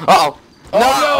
Uh-oh. Oh, no!